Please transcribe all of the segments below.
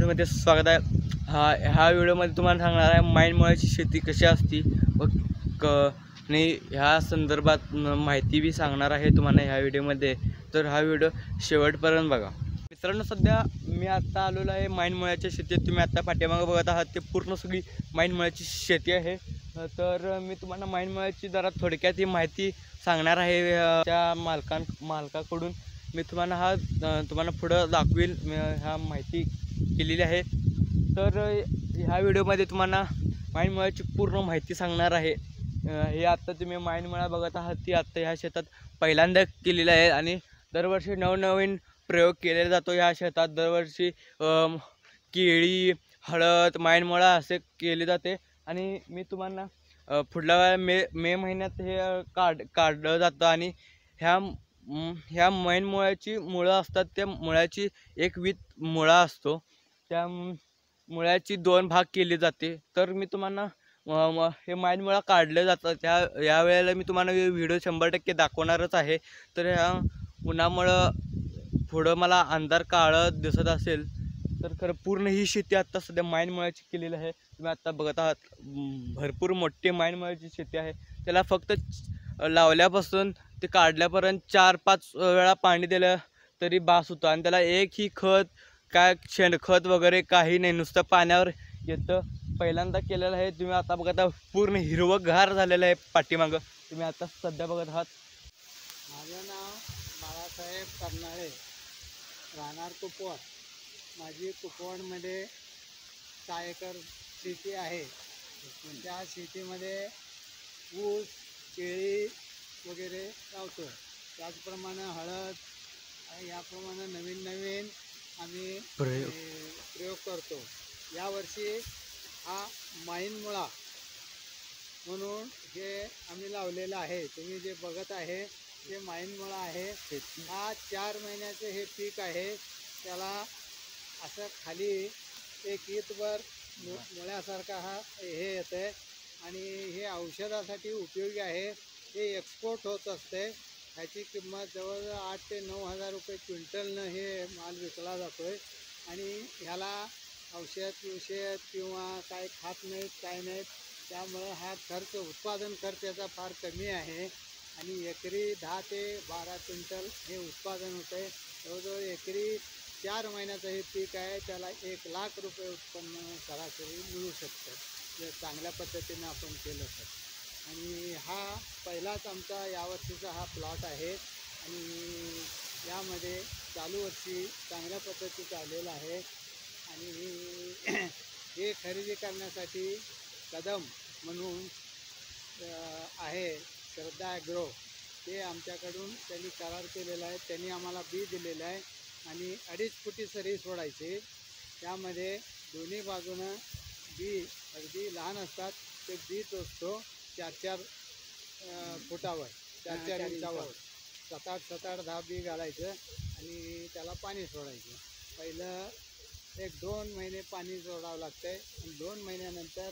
व्हिडिओमध्ये स्वागत आहे. हा ह्या व्हिडिओमध्ये तुम्हाला सांगणार आहे माईनमुळाची शेती कशी असती व क आणि ह्या संदर्भात माहिती बी सांगणार आहे तुम्हाला ह्या व्हिडिओमध्ये. तर हा व्हिडिओ शेवटपर्यंत बघा. मित्रांनो सध्या मी आत्ता आलेलो आहे माईनमुळ्याच्या शेतीत. तुम्ही आत्ता पाठीमागं बघत आहात ते पूर्ण सगळी माईनमुळ्याची शेती आहे. तर मी तुम्हाला माईनमुळ्याची जरा थोडक्यात ही माहिती सांगणार आहे त्या मालकां मालकाकडून. मी तुम्हाला हा तुम्हाला पुढं दाखवेल ह्या माहिती केलेली आहे. तर ह्या व्हिडिओमध्ये तुम्हाला माईनमळाची पूर्ण माहिती सांगणार आहे. हे आत्ता तुम्ही माईनमळा बघत आहात ती आत्ता ह्या शेतात पहिल्यांदा केलेलं आहे आणि दरवर्षी नवनवीन प्रयोग केलेला जातो ह्या शेतात. दरवर्षी केळी हळद माईनमळा असे केले जाते. आणि मी तुम्हाला पुढल्या मे मे महिन्यात हे काढ काढलं जातं आणि ह्या ह्या मैन मुळाची मुळं असतात त्या मुळ्याची एक वीत मुळा असतो. त्या मुळ्याची दोन भाग केली जाते. तर मी तुम्हाला हे म- मुळा माईनमुळा काढलं जातं. त्या या वेळेला मी तुम्हाला व्हिडिओ शंभर टक्के दाखवणारच आहे. तर ह्या उन्हामुळं पुढं मला अंधार काळं दिसत असेल तर खरं पूर्ण ही शेती आत्ता सध्या माईनमुळ्याची केलेली आहे. तुम्ही आत्ता बघत आहात भरपूर मोठी माईनमुळ्याची शेती आहे. त्याला फक्त लावल्यापासून ते काढल्यापर्यंत चार पाच वेळा पाणी दिलं तरी बास होतं. आणि त्याला एकही खत काय शेणखत वगैरे काही नाही. नुसतं पाण्यावर येतं. पहिल्यांदा केलेलं आहे. तुम्ही आता बघत आहात पूर्ण हिरवंगार झालेलं आहे पाठीमागं. तुम्ही आता सध्या बघत आहात. माझं नाव बाळासाहेब कर्नाळे. राहणार कुपवाड. माझी कुपवाडमध्ये सहा एकर शेती आहे. त्या शेतीमध्ये ऊस केळी वगैरे लावतो. त्याचप्रमाणे हळद आणि याप्रमाणे नवीन नवीन आम्ही प्रयोग. करतो. यावर्षी हा माईनमुळा म्हणून हे आम्ही लावलेलं आहे तुम्ही जे बघत आहे ते माईनमुळा आहे. हा चार महिन्याचं हे पीक आहे. त्याला असं खाली एक ईतभर मुळ्यासारखा हा हे येतं आहे आणि हे औषधासाठी उपयोगी आहे. हे एक्सपोर्ट होत असते. ह्याची किंमत जवळजवळ आठ ते नऊ हजार रुपये क्विंटलनं हे माल विकला जातो आहे आणि ह्याला औषध विषयत किंवा काय खात नाहीत काय नाहीत त्यामुळं हा खर्च उत्पादन खर्च याचा फार कमी आहे. आणि एकरी दहा ते बारा क्विंटल हे उत्पादन होतं आहे जवळजवळ एकरी चार महिन्याचं हे पीक आहे. त्याला एक लाख रुपये उत्पन्न सरासरी मिळू शकतं. जर चांगल्या पद्धतीनं आपण केलं तर. आणि हा पहिलाच आमचा यावर्षीचा हा प्लॉट आहे. आणि यामध्ये चालू वर्षी चांगल्या पद्धतीचं आलेलं आहे. आणि हे खरेदी करण्यासाठी कदम म्हणून आहे श्रद्धा ॲग्रो ते आमच्याकडून त्यांनी करार केलेला आहे. त्यांनी आम्हाला बी दिलेलं आहे. आणि अडीच फुटी सरी सोडायची. त्यामध्ये दोन्ही बाजूनं बी अगदी लहान असतात. ते बी टोचतो चार चार फुटावर चार चार इंचावर. सात आठ सात आठ दहा बी घालायचं आणि त्याला पाणी सोडायचं. पहिलं एक दोन महिने पाणी सोडावं लागतंय आणि दोन महिन्यानंतर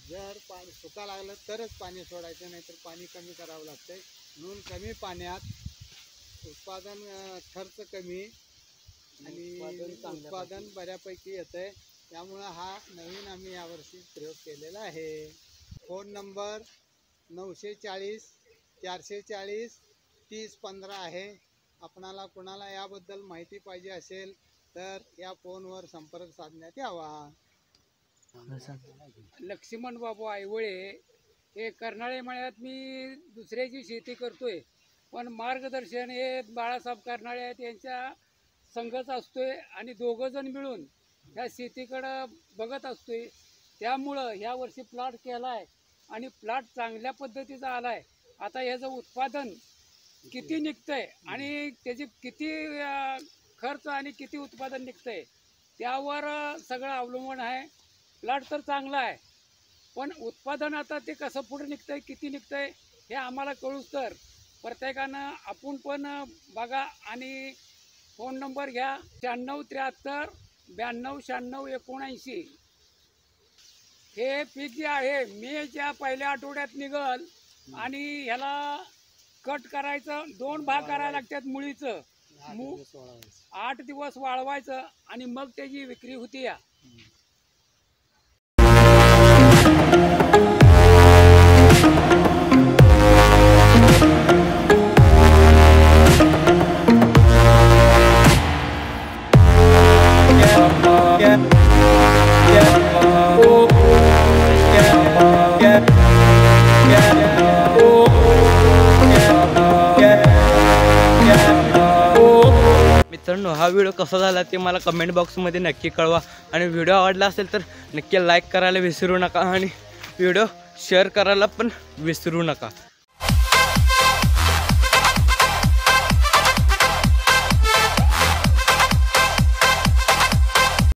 जर पा सुका लागलं तरच पाणी सोडायचं नाहीतर पाणी कमी करावं लागतंय. म्हणून कमी पाण्यात उत्पादन खर्च कमी आणि उत्पादन बऱ्यापैकी येतं आहे त्यामुळं हा नवीन आम्ही यावर्षी प्रयोग केलेला आहे. फोन नंबर नऊशे चाळीस चारशे चाळीस तीस पंधरा आहे. आपणाला कुणाला याबद्दल माहिती पाहिजे असेल तर या फोनवर संपर्क साधण्यात यावा. लक्ष्मण बाबू आयवळे हे कर्नाळे मळ्यात मी दुसऱ्याची शेती करतोय. पण मार्गदर्शन हे बाळासाहेब कर्नाळे आहेत यांच्या संघच असतोय आणि दोघं जण मिळून ह्या शेतीकडं बघत असतोय. त्यामुळं ह्या वर्षी प्लॉट केला आहे आणि प्लॉट चांगल्या पद्धतीचा आला आहे आता ह्याचं उत्पादन किती निघतंय आणि त्याची किती खर्च आणि किती उत्पादन निघतंय त्यावर सगळं अवलंबून आहे. प्लॉट तर चांगला आहे पण उत्पादन आता ते कसं पुढे निघतंय किती निघतंय हे आम्हाला कळूच तर. प्रत्येकानं आपण पण बघा आणि फोन नंबर घ्या. शहाण्णव त्र्याहत्तर ब्याण्णव शहाण्णव एकोणऐंशी. हे पीक जे आहे मेच्या पहिल्या आठवड्यात निघल आणि ह्याला कट करायचं दोन भाग करायला लागतात मुळीचं. मू. आठ दिवस वाळवायचं आणि मग त्याची विक्री होती या. मित्रांनो हा व्हिडिओ कसा झाला ते मला कमेंट बॉक्समध्ये नक्की कळवा. आणि व्हिडिओ आवडला असेल तर नक्की लाईक करायला विसरू नका आणि व्हिडिओ शेअर करायला पण विसरू नका.